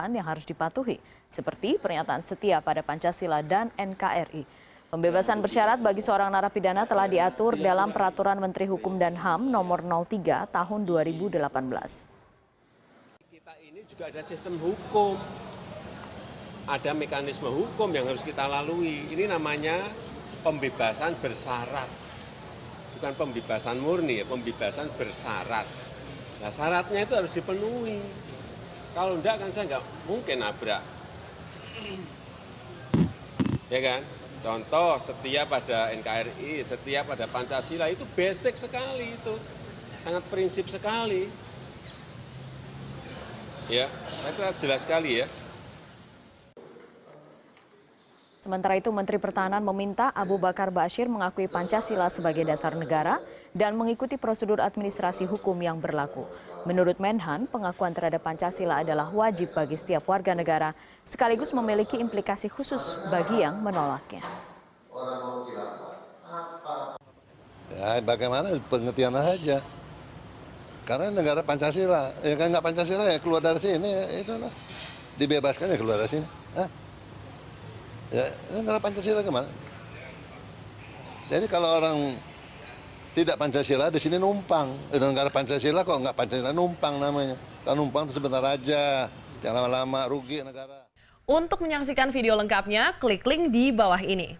harus dipatuhi, seperti pernyataan setia pada Pancasila dan NKRI. Pembebasan bersyarat bagi seorang narapidana telah diatur dalam Peraturan Menteri Hukum dan HAM nomor 03 tahun 2018. Kita ini juga ada sistem hukum, ada mekanisme hukum yang harus kita lalui. Ini namanya pembebasan bersyarat, bukan pembebasan murni, ya, pembebasan bersyarat. Nah syaratnya itu harus dipenuhi. Kalau enggak kan saya enggak mungkin nabrak. Ya kan? Contoh setia pada NKRI, setia pada Pancasila itu basic sekali itu. Sangat prinsip sekali. Ya, saya kira jelas sekali ya. Sementara itu, Menteri Pertahanan meminta Abu Bakar Bashir mengakui Pancasila sebagai dasar negara dan mengikuti prosedur administrasi hukum yang berlaku. Menurut Menhan, pengakuan terhadap Pancasila adalah wajib bagi setiap warga negara, sekaligus memiliki implikasi khusus bagi yang menolaknya. Ya, bagaimana pengertian saja. Karena negara Pancasila, ya kan nggak Pancasila ya keluar dari sini, ya, itulah. Dibebaskan ya keluar dari sini. Hah? Ya, negara Pancasila ke mana? Jadi kalau orang tidak Pancasila di sini numpang. Di negara Pancasila kok nggak Pancasila numpang namanya. Kalau numpang itu sebentar aja, jangan lama-lama rugi negara. Untuk menyaksikan video lengkapnya, klik link di bawah ini.